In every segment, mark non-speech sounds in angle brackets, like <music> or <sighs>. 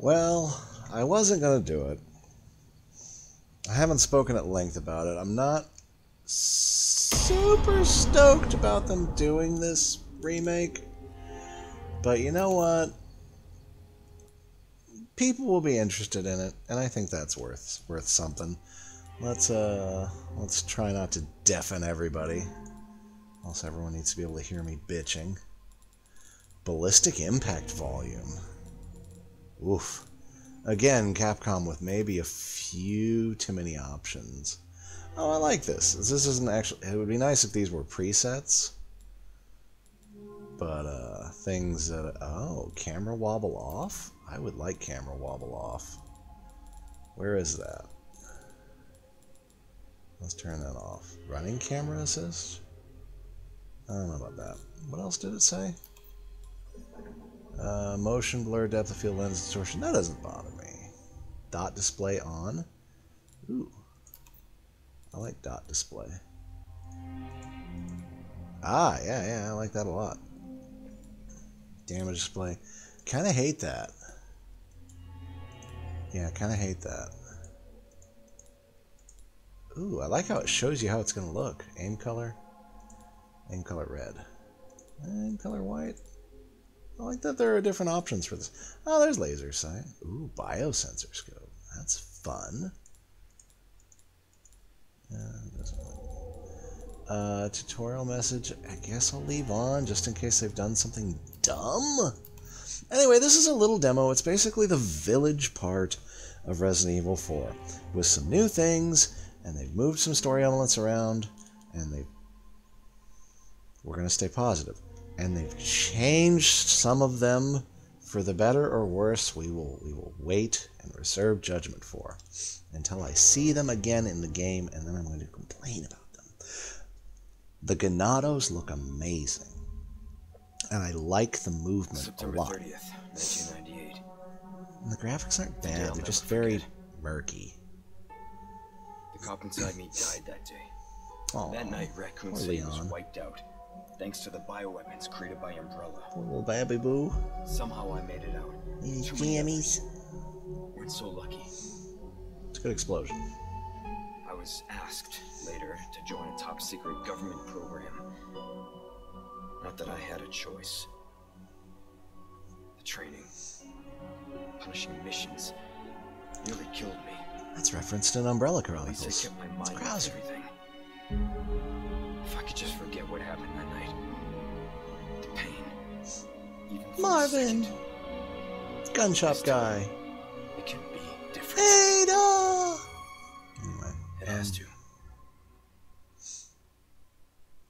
Well, I wasn't going to do it. I haven't spoken at length about it. I'm not super stoked about them doing this remake. But you know what? People will be interested in it, and I think that's worth worth something. Let's uh let's try not to deafen everybody. Else everyone needs to be able to hear me bitching. Ballistic impact volume. Oof. Again, Capcom with maybe a few too many options. Oh, I like this. This isn't actually. It would be nice if these were presets. But, uh, things that. Oh, camera wobble off? I would like camera wobble off. Where is that? Let's turn that off. Running camera assist? I don't know about that. What else did it say? Uh, motion blur, depth of field, lens distortion. That doesn't bother me. Dot display on. Ooh. I like dot display. Ah, yeah, yeah, I like that a lot. Damage display. Kind of hate that. Yeah, kind of hate that. Ooh, I like how it shows you how it's going to look. Aim color. Aim color red. Aim color white. I like that there are different options for this. Oh, there's laser sight. Ooh, biosensor scope. That's fun. Uh, tutorial message. I guess I'll leave on just in case they've done something dumb. Anyway, this is a little demo. It's basically the village part of Resident Evil 4 with some new things, and they've moved some story elements around, and they we're going to stay positive. And they've changed some of them for the better or worse. We will we will wait and reserve judgment for until I see them again in the game, and then I'm going to complain about them. The Ganados look amazing, and I like the movement September a lot. 30th, 1998. And the graphics aren't bad; they're just very forget. murky. The cop inside me died that day. Aw, that night, Raccoon City was wiped out, thanks to the bioweapons created by Umbrella. Little baby boo. Somehow I made it out. These jammies. Weren't so lucky. It's a good explosion. I was asked later to join a top secret government program. Not that I had a choice. The training, punishing missions, nearly killed me. That's referenced in Umbrella At least I Chronicles. kept my mind everything. Marvin! Gun shop guy. It can be different. Ada! Anyway. It has um, to.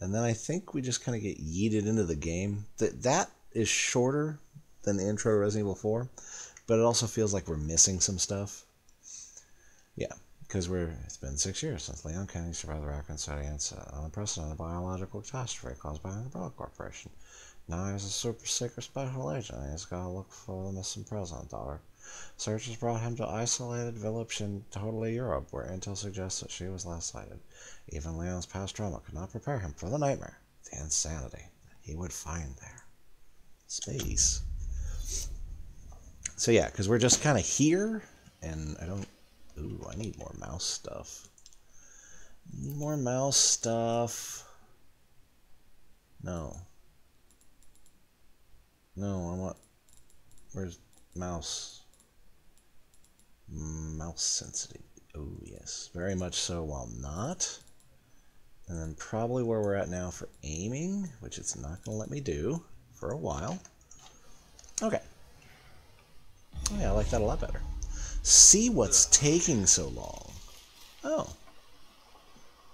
And then I think we just kind of get yeeted into the game. That that is shorter than the intro to Resident Evil 4, but it also feels like we're missing some stuff. Yeah, because we're it's been six years since Leon Kennedy survived the Raccoon City incident, an unprecedented biological catastrophe caused by the Umbrella Corporation. Now he's a super secret special agent. and He's got to look for the missing president daughter. Searchers brought him to isolated village in totally Europe, where intel suggests that she was last sighted. Even Leon's past trauma could not prepare him for the nightmare, the insanity he would find there. Space. So yeah, because we're just kind of here, and I don't. Ooh, I need more mouse stuff. Need more mouse stuff. No. No, I want. Where's mouse? Mouse sensitivity. Oh, yes. Very much so while not. And then probably where we're at now for aiming, which it's not going to let me do for a while. Okay. Oh, yeah, I like that a lot better. See what's taking so long. Oh.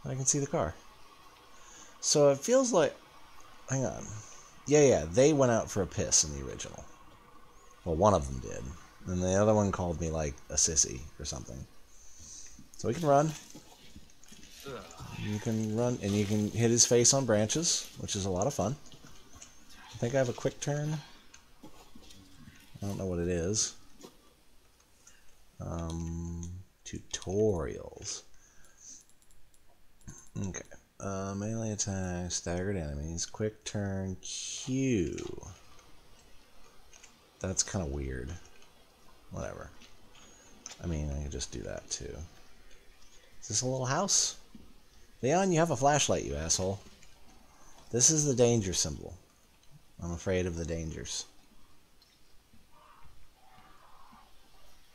I can see the car. So it feels like. Hang on. Yeah, yeah, they went out for a piss in the original. Well, one of them did. And the other one called me like a sissy or something. So we can run. You can run, and you can hit his face on branches, which is a lot of fun. I think I have a quick turn. I don't know what it is. Um, tutorials. Okay. Uh, melee attack, staggered enemies, quick turn, Q. That's kind of weird. whatever. I mean, I could just do that too. Is this a little house? Leon, you have a flashlight, you asshole. This is the danger symbol. I'm afraid of the dangers.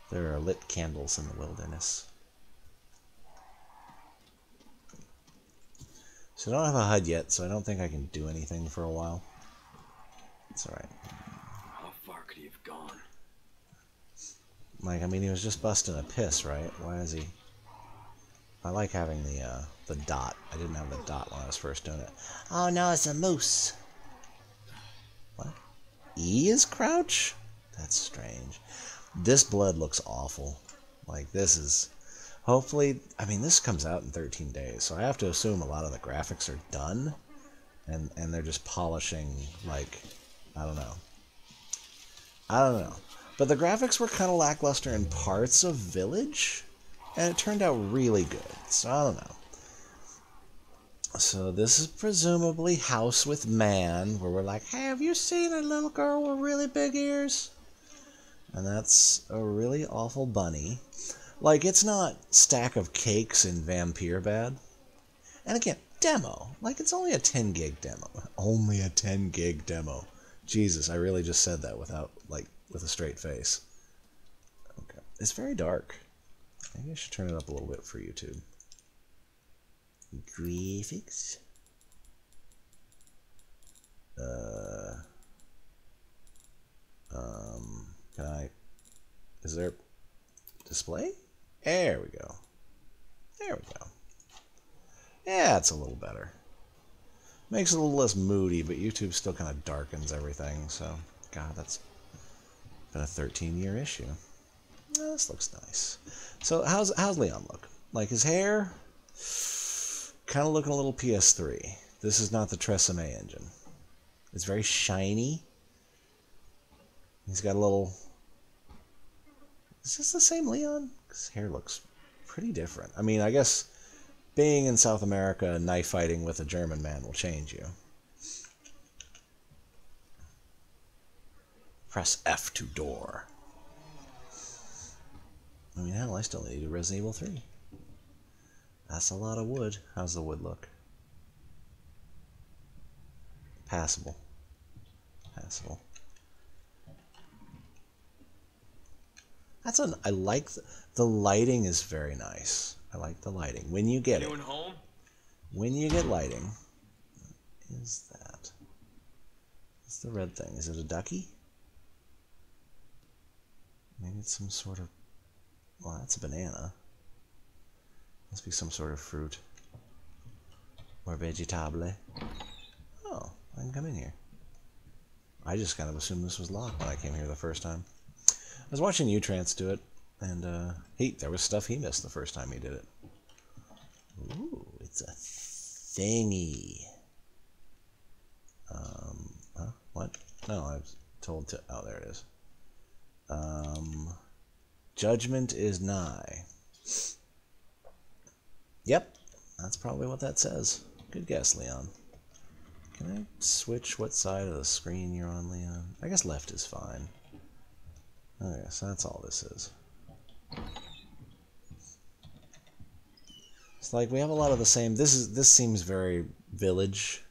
There are lit candles in the wilderness. So I don't have a HUD yet, so I don't think I can do anything for a while. It's alright. How far could he have gone? Like, I mean, he was just busting a piss, right? Why is he... I like having the, uh, the dot. I didn't have the dot when I was first doing it. Oh no, it's a moose. What? E is crouch? That's strange. This blood looks awful. Like, this is... Hopefully, I mean, this comes out in 13 days, so I have to assume a lot of the graphics are done, and, and they're just polishing, like, I don't know. I don't know. But the graphics were kind of lackluster in parts of Village, and it turned out really good, so I don't know. So this is presumably House with Man, where we're like, hey, have you seen a little girl with really big ears? And that's a really awful bunny. Like, it's not stack of cakes in Vampire bad. And again, demo. Like, it's only a 10 gig demo. <laughs> Only a 10 gig demo. Jesus, I really just said that without, like, with a straight face. Okay. It's very dark. Maybe I should turn it up a little bit for YouTube. Graphics. Uh. Um. Can I? Is there display? There we go. There we go. Yeah, it's a little better. Makes it a little less moody, but YouTube still kind of darkens everything. So, God, that's been a 13-year issue. this looks nice. So, how's how's Leon look? Like his hair, kind of looking a little PS3. This is not the Tresemme engine. It's very shiny. He's got a little is this the same Leon? His hair looks pretty different. I mean, I guess being in South America knife fighting with a German man will change you. Press F to door. I mean, hell, I still need a Resident Evil 3. That's a lot of wood. How's the wood look? Passable. Passable. That's an. I like the, the lighting is very nice. I like the lighting when you get Anyone it. home? When you get lighting, what is that? What's the red thing? Is it a ducky? Maybe it's some sort of. Well, that's a banana. Must be some sort of fruit. Or vegetable. Oh, I can come in here. I just kind of assumed this was locked when I came here the first time. I was watching Utrance do it, and uh, he there was stuff he missed the first time he did it. Ooh, it's a thingy. Um, huh? What? No, I was told to. Oh, there it is. Um, judgment is nigh. Yep, that's probably what that says. Good guess, Leon. Can I switch what side of the screen you're on, Leon? I guess left is fine. Oh, okay, so that's all this is. It's like we have a lot of the same. This is this seems very village.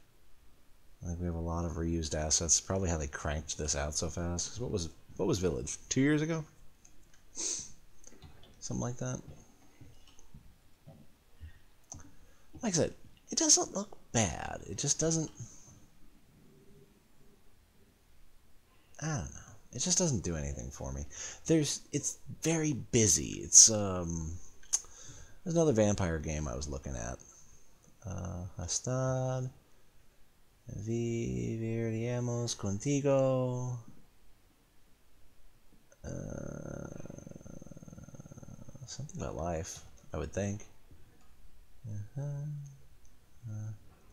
Like we have a lot of reused assets. Probably how they cranked this out so fast. Cause what was what was Village? Two years ago? Something like that. Like I said, it doesn't look bad. It just doesn't. I don't know. It just doesn't do anything for me. There's, it's very busy. It's um, there's another vampire game I was looking at. Uh, Hastad, viviríamos contigo. Uh, something about life, I would think. Uh-huh.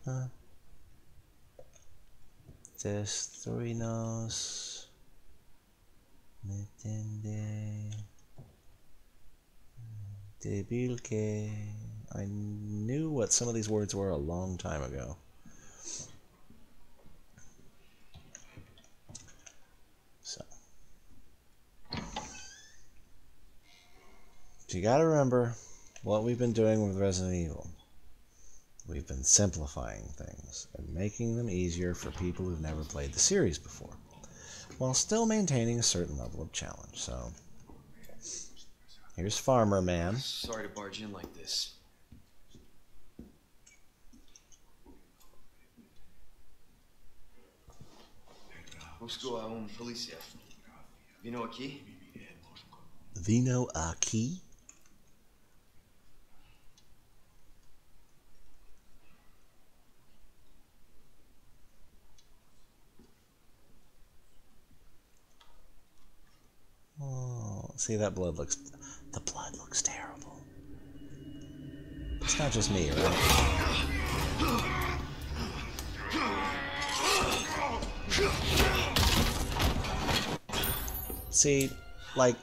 Uh-huh. Destruinos. Metende. Debil que. I knew what some of these words were a long time ago. So. you got to remember what we've been doing with Resident Evil. We've been simplifying things and making them easier for people who've never played the series before, while still maintaining a certain level of challenge. So, here's Farmer Man. Sorry to barge in like this. Busco a un policía. Vino aquí? Vino aquí? Oh, see that blood looks the blood looks terrible. It's not just me, right? See, like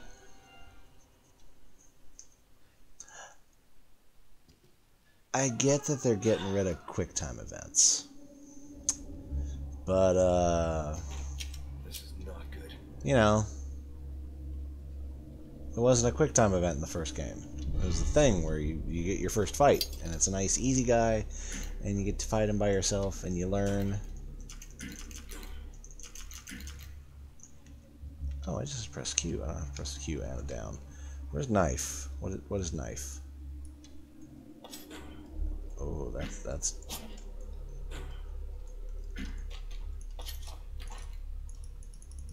I get that they're getting rid of QuickTime events. But uh This is not good. you know, it wasn't a QuickTime event in the first game. It was the thing where you, you get your first fight, and it's a nice, easy guy, and you get to fight him by yourself, and you learn. Oh, I just pressed Q. I don't have to press Q uh, and it down. Where's knife? What is, what is knife? Oh, that's that's.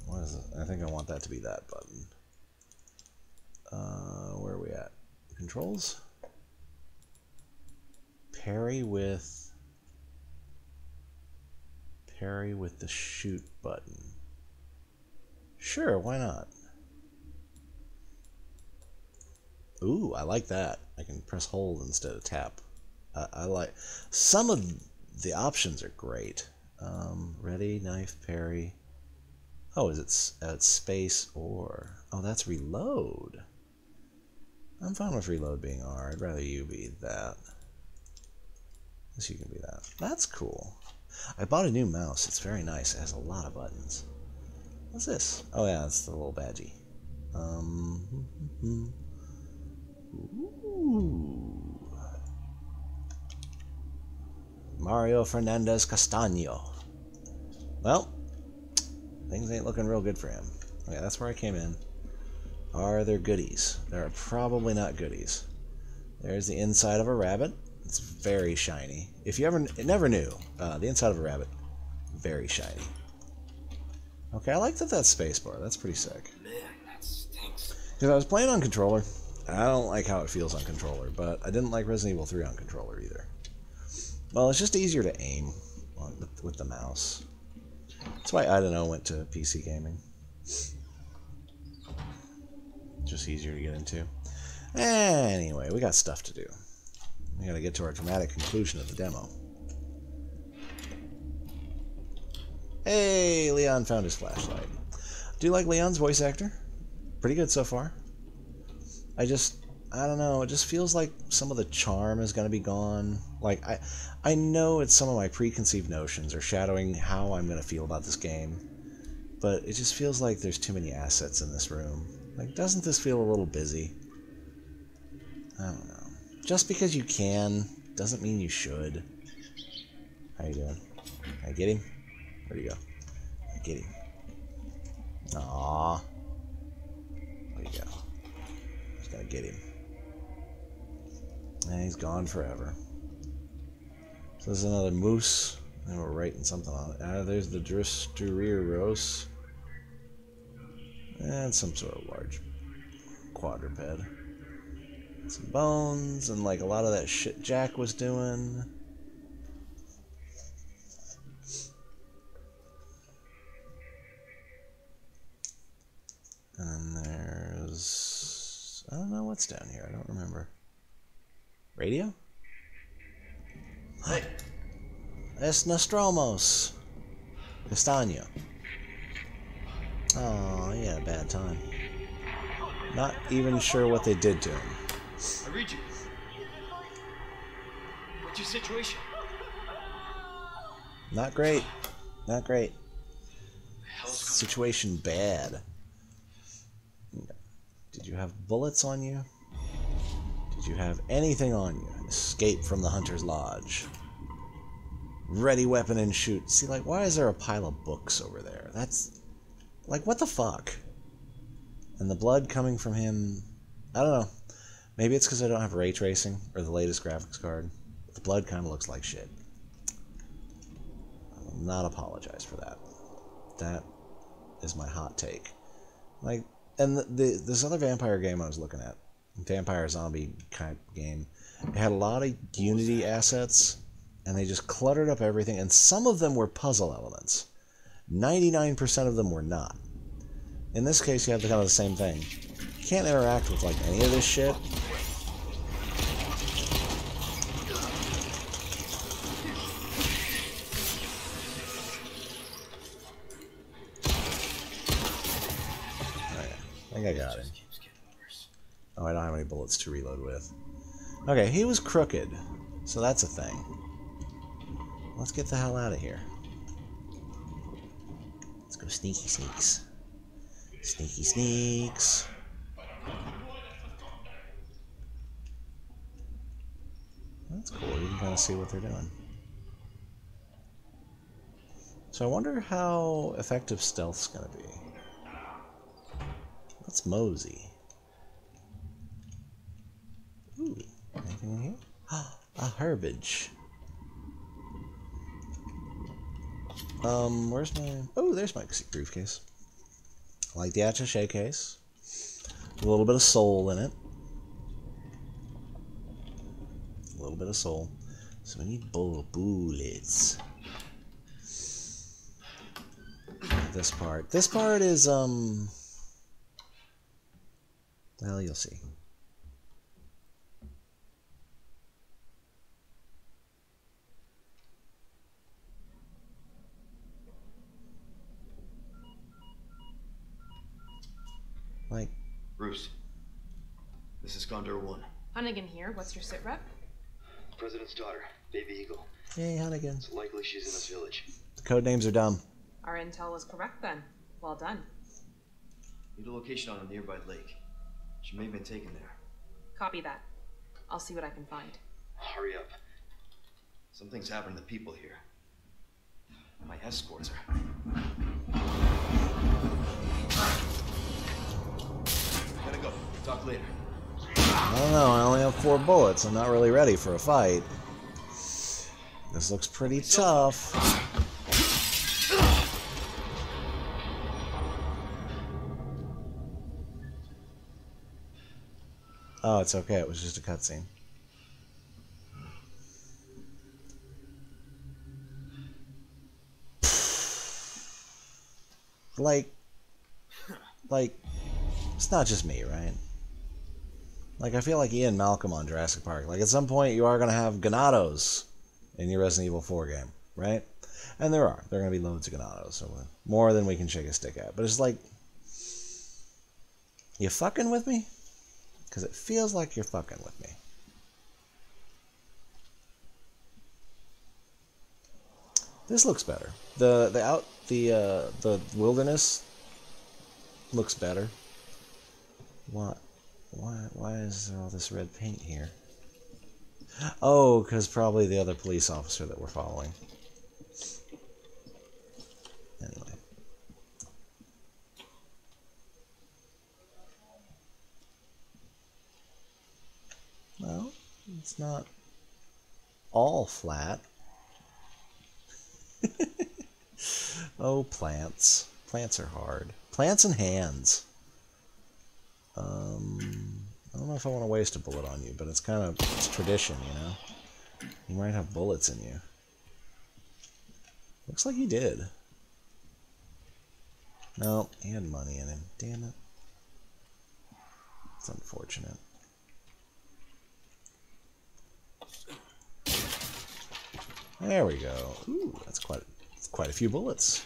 What is it? I think I want that to be that button. Uh, where are we at? Controls? Parry with. Parry with the shoot button. Sure, why not? Ooh, I like that. I can press hold instead of tap. I, I like some of the options are great. Um, ready, knife, parry. Oh, is it uh, space or oh, that's reload. I'm fine with reload being R. I'd rather you be that. Guess you can be that. That's cool. I bought a new mouse. It's very nice. It has a lot of buttons. What's this? Oh yeah, it's the little badgie. Um. Ooh. Mario Fernandez Castaño. Well, things ain't looking real good for him. Okay, that's where I came in. Are there goodies? There are probably not goodies. There's the inside of a rabbit. It's very shiny. If you ever never knew, uh, the inside of a rabbit, very shiny. Okay, I like that that's spacebar. That's pretty sick. Man, that stinks. Because I was playing on controller. I don't like how it feels on controller, but I didn't like Resident Evil 3 on controller either. Well, it's just easier to aim on, with, with the mouse. That's why I don't know went to PC gaming. Just easier to get into. Anyway, we got stuff to do. We gotta get to our dramatic conclusion of the demo. Hey, Leon found his flashlight. Do you like Leon's voice actor? Pretty good so far. I just, I don't know. It just feels like some of the charm is going to be gone. Like I, I know it's some of my preconceived notions are shadowing how I'm going to feel about this game, but it just feels like there's too many assets in this room. Like, doesn't this feel a little busy? I don't know. Just because you can doesn't mean you should. How you doing? I get him. Where'd he go? I get him. Aww. There you go. Just gotta get him. And he's gone forever. So there's another moose. And we're writing something on it. Ah, there's the Dristureros. And some sort of large quadruped. Some bones and like a lot of that shit Jack was doing. And then there's. I don't know what's down here. I don't remember. Radio? Hey, Es Nostromos. Castaño. Oh, he had a bad time. Not even sure what they did to him. I read you. What's your situation? Not great. Not great. Situation bad. Did you have bullets on you? Did you have anything on you? Escape from the Hunter's Lodge. Ready weapon and shoot. See, like, why is there a pile of books over there? That's... Like, what the fuck? And the blood coming from him... I don't know. Maybe it's because I don't have ray tracing or the latest graphics card. The blood kind of looks like shit. I will not apologize for that. That is my hot take. Like, and the, the this other vampire game I was looking at, vampire zombie kind of game, it had a lot of Unity assets, and they just cluttered up everything. And some of them were puzzle elements. Ninety-nine percent of them were not. In this case, you have the kind of the same thing. You can't interact with like any of this shit. I think I got him. Oh, I don't have any bullets to reload with. Okay, he was crooked, so that's a thing. Let's get the hell out of here. Go sneaky sneaks. Sneaky sneaks. That's cool. You can kind of see what they're doing. So I wonder how effective stealth's going to be. Let's mosey. Ooh, anything in here? <gasps> a herbage. Um, where's my... Oh, there's my briefcase. I like the attache case. A little bit of soul in it. A little bit of soul. So we need bull bullets. This part. This part is, um... Well, you'll see. Like, Bruce, this is Condor 1. Hunnigan here. What's your sit rep? President's daughter, Baby Eagle. hey, Hunnigan. It's likely she's in this village. The code names are dumb. Our intel was correct then. Well done. Need a location on a nearby lake. She may have been taken there. Copy that. I'll see what I can find. Hurry up. Something's happened to the people here. My escorts are. Talk later. I don't know, I only have four bullets. I'm not really ready for a fight. This looks pretty tough. Oh, it's okay. It was just a cutscene. Like, like, it's not just me, right? Like, I feel like Ian Malcolm on Jurassic Park. Like, at some point, you are going to have Ganados in your Resident Evil 4 game, right? And there are. There are going to be loads of Ganados. So uh, more than we can shake a stick at. But it's like, you fucking with me? Because it feels like you're fucking with me. This looks better. The the out the uh, the wilderness looks better. What? Why why is there all this red paint here? Oh, because probably the other police officer that we're following. Anyway. Well, it's not all flat. <laughs> oh, plants. Plants are hard. Plants and hands. Um, I don't know if I want to waste a bullet on you, but it's kind of it's tradition, you know? You might have bullets in you. Looks like he did. No, he had money in him. Damn it. It's unfortunate. There we go. Ooh, that's quite that's quite a few bullets.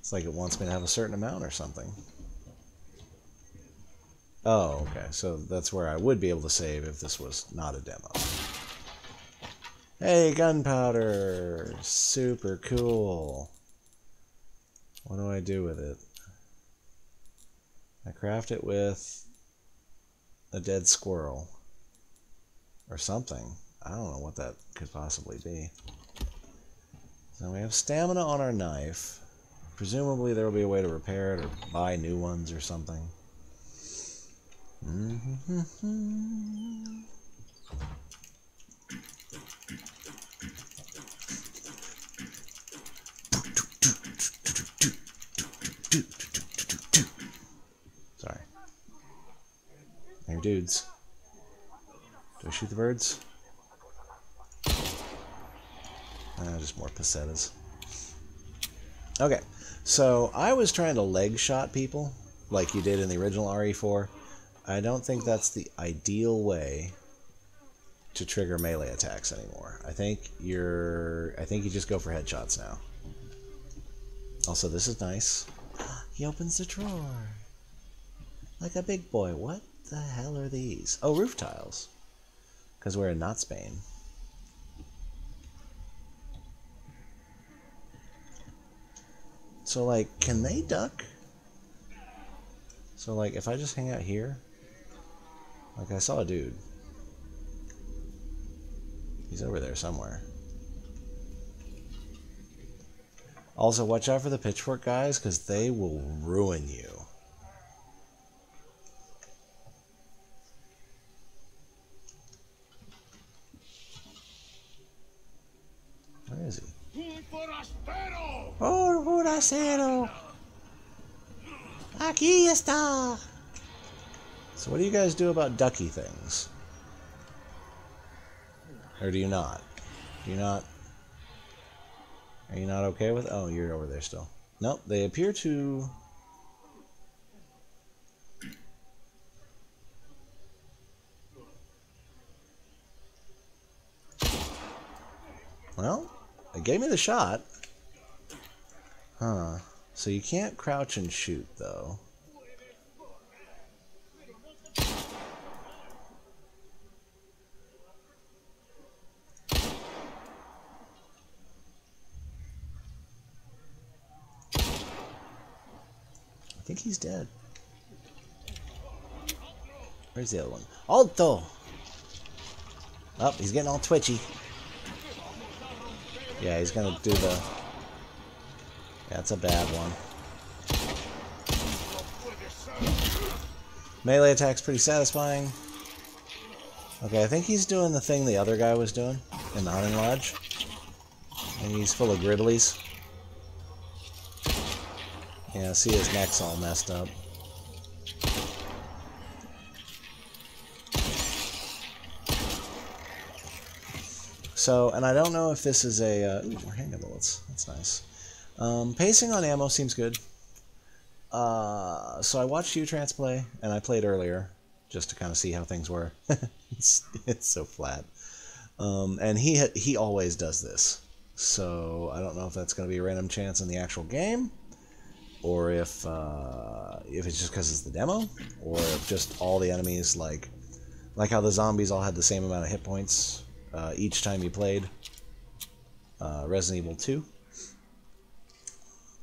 It's like it wants me to have a certain amount or something. Oh, okay. So that's where I would be able to save if this was not a demo. Hey, gunpowder! Super cool. What do I do with it? I craft it with a dead squirrel. or something. I don't know what that could possibly be. So we have stamina on our knife. Presumably there will be a way to repair it or buy new ones or something. Sorry. They're dudes. Do I shoot the birds? Uh, just more pesetas. Okay, so I was trying to leg shot people like you did in the original RE4. I don't think that's the ideal way to trigger melee attacks anymore. I think you're I think you just go for headshots now. Also, this is nice. He opens the drawer. Like a big boy. What the hell are these? Oh, roof tiles. Because we're in not Spain. So, like, can they duck? So, like, if I just hang out here, like, I saw a dude. He's over there somewhere. Also, watch out for the pitchfork guys, because they will ruin you. Where is he? ¡Oh, forastero! Aquí está! So what do you guys do about ducky things? Or do you not? Do you not? Are you not okay with? Oh, you're over there still. Nope, they appear to. Well, it gave me the shot. Huh. So you can't crouch and shoot, though. He's dead. Where's the other one? Alto! Oh, he's getting all twitchy. Yeah, he's gonna do the... That's a bad one. Melee attack's pretty satisfying. Okay, I think he's doing the thing the other guy was doing in the hunting lodge. And he's full of griddlies. Yeah, see his neck's all messed up. So, and I don't know if this is a... Uh, ooh, more handgun bullets. That's nice. Um, pacing on ammo seems good. Uh, so I watched U-Trance play, and I played earlier, just to kind of see how things were. <laughs> it's, it's so flat. Um, and he he always does this. So I don't know if that's going to be a random chance in the actual game, or if uh, if it's just because it's the demo, or if just all the enemies like like how the zombies all had the same amount of hit points uh, each time you played uh, Resident Evil 2.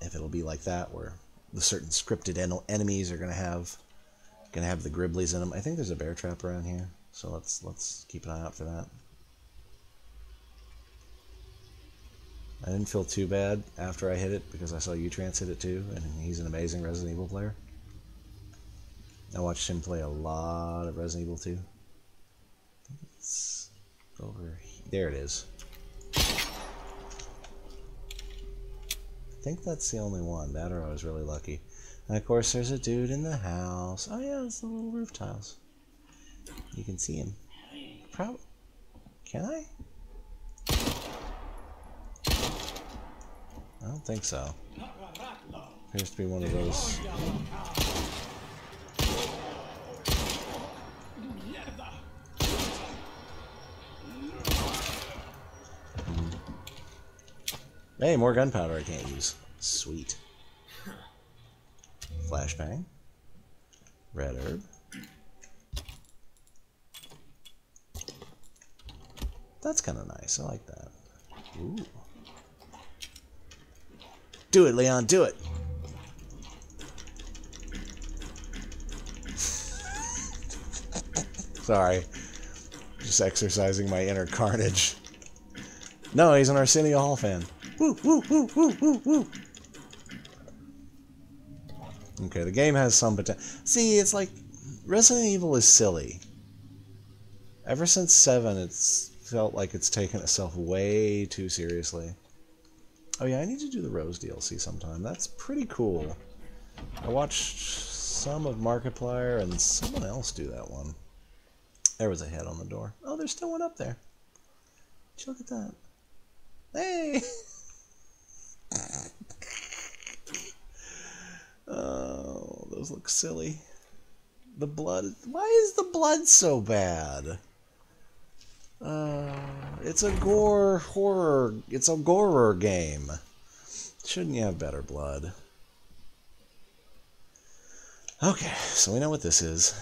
If it'll be like that, where the certain scripted en enemies are gonna have gonna have the Griblies in them. I think there's a bear trap around here, so let's let's keep an eye out for that. I didn't feel too bad after I hit it because I saw U-Trance hit it too, and he's an amazing Resident Evil player. I watched him play a lot of Resident Evil 2. It's over here. There it is. I think that's the only one. That or I was really lucky. And of course, there's a dude in the house. Oh yeah, it's the little roof tiles. You can see him. Can I? I don't think so. Appears to be one of those. Hey, more gunpowder I can't use. Sweet. Flashbang. Red herb. That's kind of nice. I like that. Ooh. Do it, Leon. Do it. <laughs> Sorry. Just exercising my inner carnage. No, he's an Arsenio Hall fan. Woo, woo, woo, woo, woo, woo. Okay, the game has some potential. See, it's like Resident Evil is silly. Ever since 7, it's felt like it's taken itself way too seriously. Oh yeah, I need to do the Rose DLC sometime. That's pretty cool. I watched some of Markiplier and someone else do that one. There was a head on the door. Oh, there's still one up there. Look at that. Hey! <laughs> oh, those look silly. The blood. Why is the blood so bad? Uh, it's a gore horror. It's a gorer game. Shouldn't you have better blood? Okay, so we know what this is.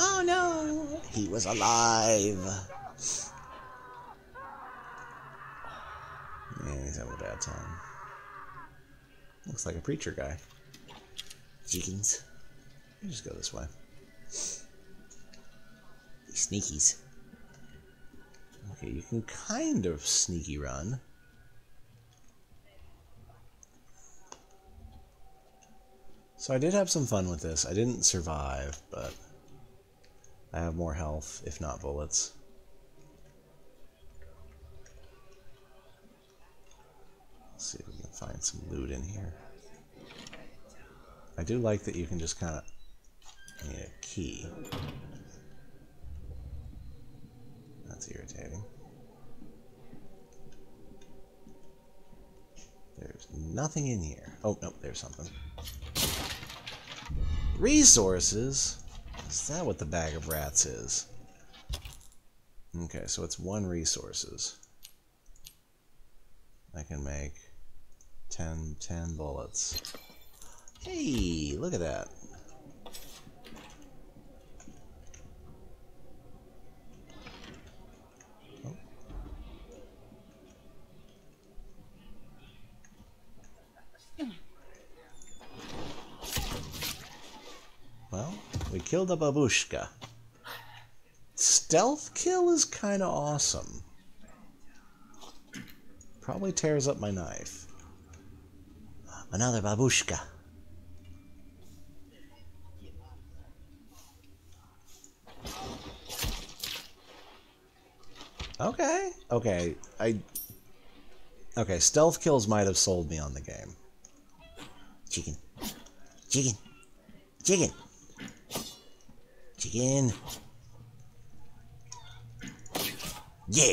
Oh no! He was alive! Yeah, he's having a bad time. Looks like a preacher guy. Chickens. You just go this way. These Sneakies. Okay, you can kind of sneaky run. So I did have some fun with this. I didn't survive, but I have more health, if not bullets. Let's see if we can find some loot in here. I do like that you can just kind of... Need a key. That's irritating. There's nothing in here. Oh, no, there's something. Resources? Is that what the bag of rats is? Okay, so it's one resources. I can make 10, 10 bullets. Hey, look at that. Well, we killed a babushka. Stealth kill is kind of awesome. Probably tears up my knife. Another babushka. Okay. Okay. I. Okay, stealth kills might have sold me on the game. Chicken. Chicken. Chicken. Chicken. Yeah.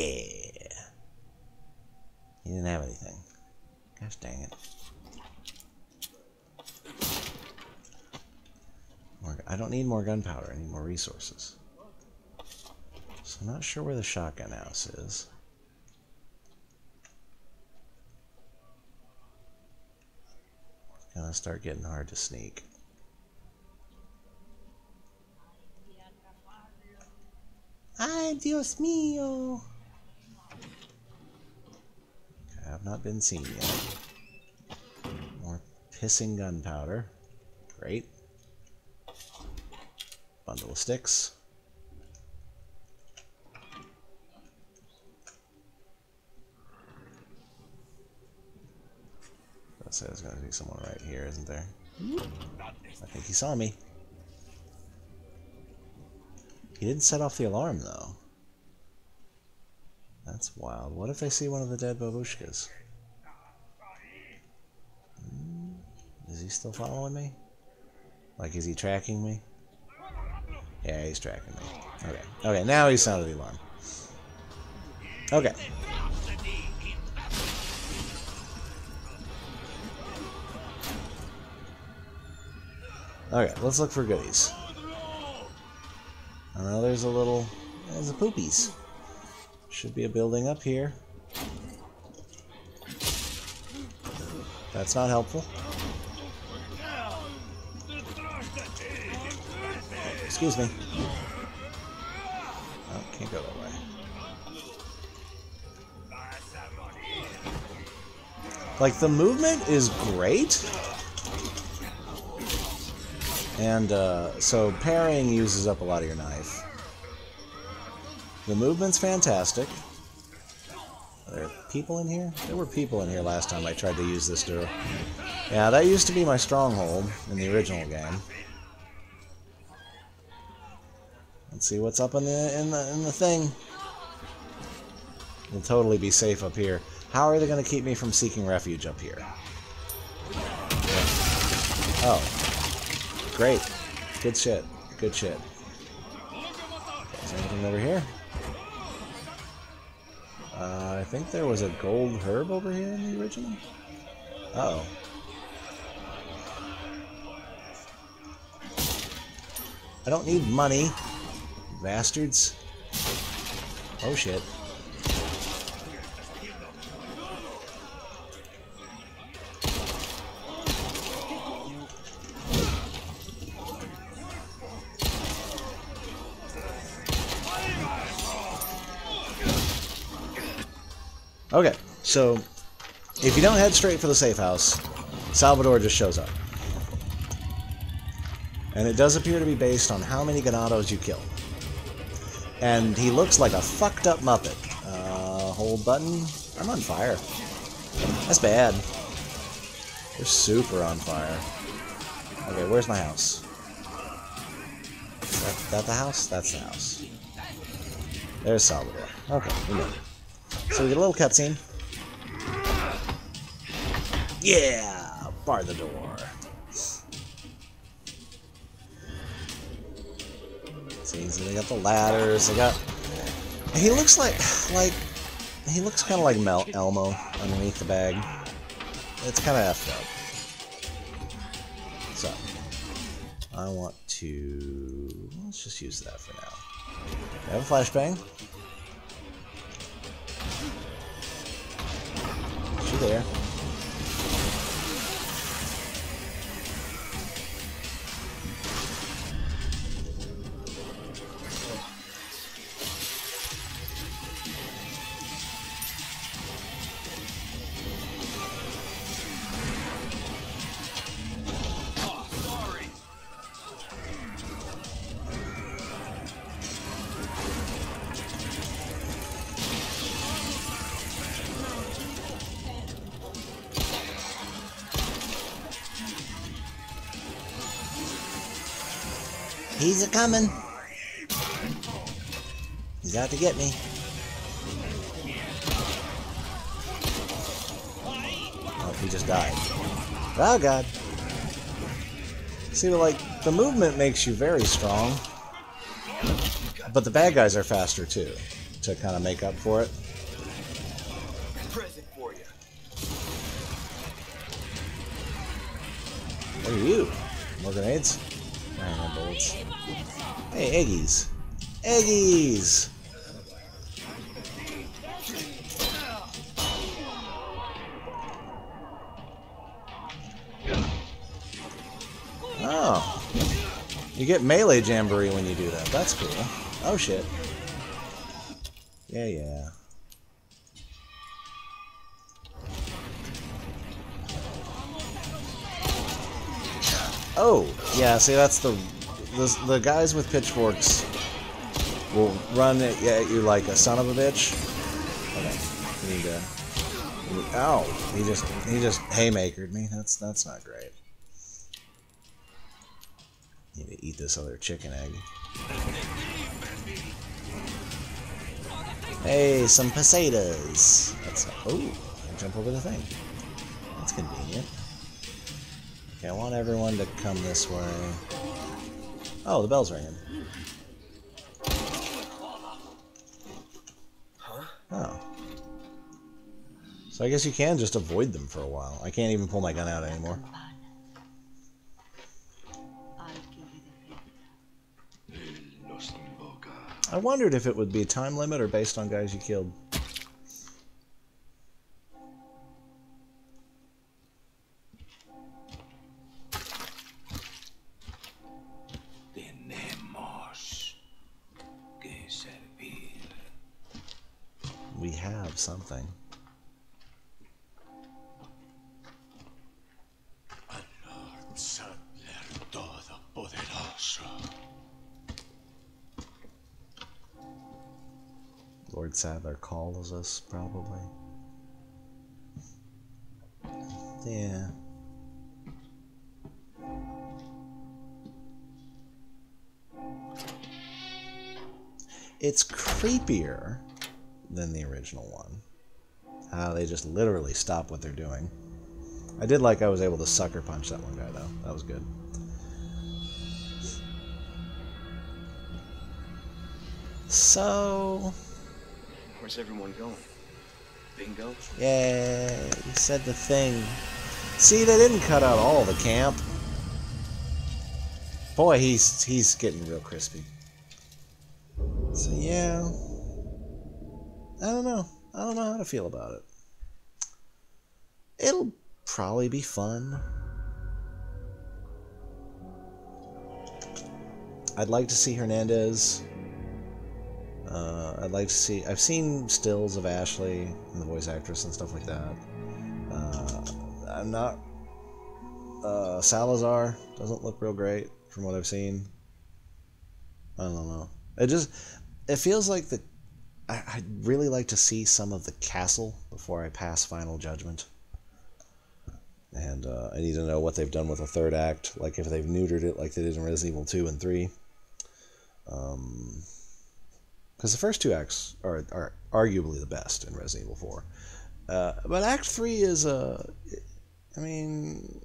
He didn't have anything. Gosh dang it. More, I don't need more gunpowder. I need more resources. So I'm not sure where the shotgun house is. It's gonna start getting hard to sneak. Ay, Dios mío! Okay, I have not been seen yet. More pissing gunpowder. Great. Bundle of sticks. There's gonna be someone right here, isn't there? I think he saw me. He didn't set off the alarm, though. That's wild. What if they see one of the dead babushkas? Hmm, is he still following me? Like, is he tracking me? Yeah, he's tracking me. Okay. Okay, now he sounded the alarm. Okay. Okay, let's look for goodies. I know there's a little... There's a poopies. Should be a building up here. That's not helpful. Excuse me. Oh, can't go that way. Like, the movement is great, And uh, so parrying uses up a lot of your knife. The movement's fantastic. Are there people in here? There were people in here last time I tried to use this duel. Yeah, that used to be my stronghold in the original game. Let's see what's up in the in the in the thing. We'll totally be safe up here. How are they going to keep me from seeking refuge up here? Oh. Great. Good shit. Good shit. Is there anything over here? Uh, I think there was a gold herb over here in the original. Uh oh. I don't need money, bastards. Oh shit. Okay, so if you don't head straight for the safe house, Salvador just shows up. And it does appear to be based on how many Ganados you kill. And he looks like a fucked up Muppet. Uh, hold button. I'm on fire. That's bad. You're super on fire. Okay, where's my house? Is that, that the house? That's the house. There's Salvador. Okay, we know. So we get a little cutscene. Yeah! Bar the door. See, so they got the ladders, they got... He looks like, like, he looks kind of like Mel Elmo underneath the bag. It's kind of effed up. So, I want to, let's just use that for now. I have a flashbang. She there. He's a coming. He's out to get me. Oh, he just died. Oh god. See, like, the movement makes you very strong. But the bad guys are faster too, to kind of make up for it. Eggies. Eggies! Oh. You get melee jamboree when you do that. That's cool. Oh shit. Yeah, yeah. Oh, yeah, see, that's the, the... The guys with pitchforks will run at, at you like a son of a bitch. Okay, we need to... Ow! He just, he just haymakered me. That's, that's not great. Need to eat this other chicken egg. Hey, some pesetas. That's, oh, I jump over the thing. That's convenient. Okay, I want everyone to come this way. Oh, the bell's ringing. Huh? Oh. So I guess you can just avoid them for a while. I can't even pull my gun out anymore. I wondered if it would be a time limit or based on guys you killed. Probably. Yeah. It's creepier than the original one. How they just literally stop what they're doing. I did like I was able to sucker punch that one guy, though. That was good. So, Where's everyone going? Bingo? yeah, you said the thing. See, they didn't cut out all the camp. Boy, he's he's getting real crispy. So yeah, I don't know. I don't know how to feel about it. It'll probably be fun. I'd like to see Hernandez. Uh, I'd like to see. I've seen stills of Ashley and the voice actress and stuff like that. Uh, I'm not. Uh, Salazar doesn't look real great from what I've seen. I don't know. It just it feels like the. I, I'd really like to see some of the castle before I pass final judgment. And uh, I need to know what they've done with the third act, like if they've neutered it like they did in Resident Evil 2 and 3. Um, because the first two acts are, are arguably the best in Resident Evil 4. Uh, but Act 3 is a. I mean.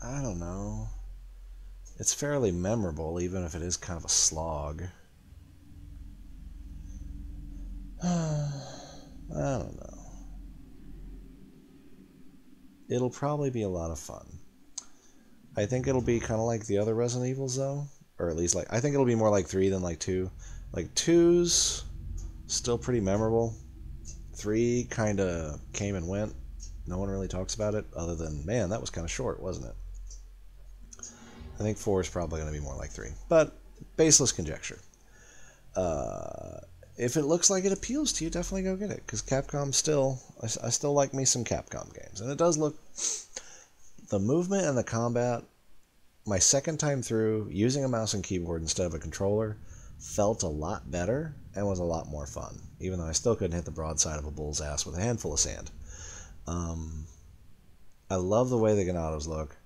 I don't know. It's fairly memorable, even if it is kind of a slog. <sighs> I don't know. It'll probably be a lot of fun. I think it'll be kind of like the other Resident Evils, though. Or at least, like, I think it'll be more like 3 than like 2. Like, 2's still pretty memorable. 3 kind of came and went. No one really talks about it, other than, man, that was kind of short, wasn't it? I think 4 is probably going to be more like 3. But, baseless conjecture. Uh, if it looks like it appeals to you, definitely go get it. Because Capcom still, I, I still like me some Capcom games. And it does look, the movement and the combat, my second time through, using a mouse and keyboard instead of a controller, felt a lot better and was a lot more fun. Even though I still couldn't hit the broadside of a bull's ass with a handful of sand. Um, I love the way the Ganados look.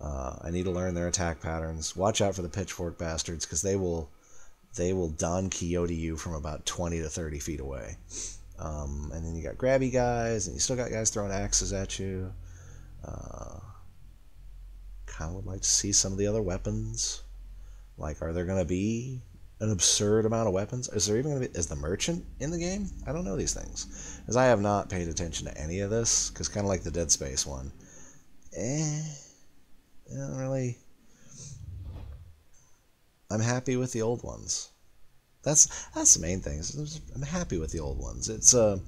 Uh, I need to learn their attack patterns. Watch out for the pitchfork bastards because they will they will Don Quixote you from about 20 to 30 feet away. Um, and then you got grabby guys, and you still got guys throwing axes at you. Uh, kind of would like to see some of the other weapons. Like, are there going to be an absurd amount of weapons? Is there even going to be. Is the merchant in the game? I don't know these things. Because I have not paid attention to any of this, because kind of like the Dead Space one. Eh. I don't really. I'm happy with the old ones. That's that's the main thing. I'm happy with the old ones. It's a uh,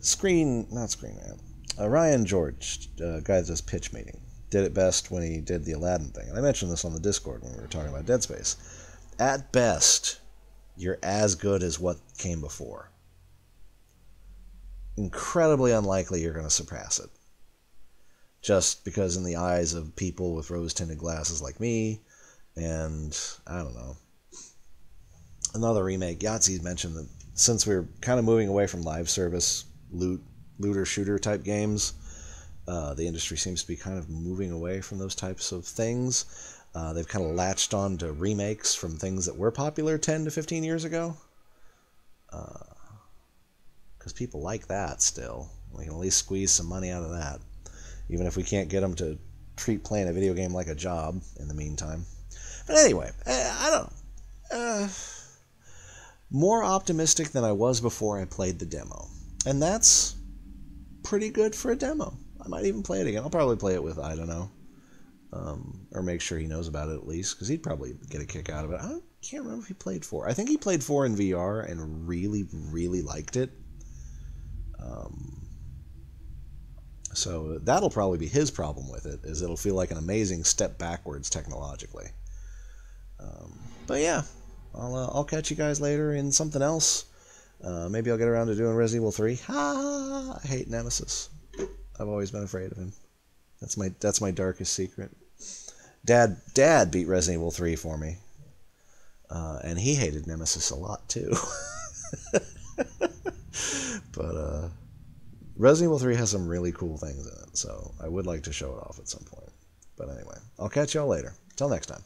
screen, not screen man. Uh, Ryan George, uh, guy that does pitch meeting, did it best when he did the Aladdin thing. And I mentioned this on the Discord when we were talking about Dead Space. At best, you're as good as what came before. Incredibly unlikely you're going to surpass it. Just because, in the eyes of people with rose tinted glasses like me, and I don't know. Another remake. Yahtzee mentioned that since we're kind of moving away from live service loot looter shooter type games, uh, the industry seems to be kind of moving away from those types of things. Uh, they've kind of latched on to remakes from things that were popular 10 to 15 years ago. Because uh, people like that still. We can at least squeeze some money out of that. Even if we can't get them to treat playing a video game like a job in the meantime. But anyway, I don't. Uh, more optimistic than I was before I played the demo. And that's pretty good for a demo. I might even play it again. I'll probably play it with, I don't know. Um, or make sure he knows about it at least, because he'd probably get a kick out of it. I can't remember if he played 4. I think he played 4 in VR and really, really liked it. Um, so that'll probably be his problem with it, is it'll feel like an amazing step backwards technologically. Um, but yeah, I'll, uh, I'll catch you guys later in something else. Uh, maybe I'll get around to doing Resident Evil 3. Ha! I hate Nemesis. I've always been afraid of him. That's my that's my darkest secret. Dad Dad beat Resident Evil 3 for me. Uh, and he hated Nemesis a lot too. <laughs> but uh, Resident Evil 3 has some really cool things in it, so I would like to show it off at some point. But anyway, I'll catch y'all later. Till next time.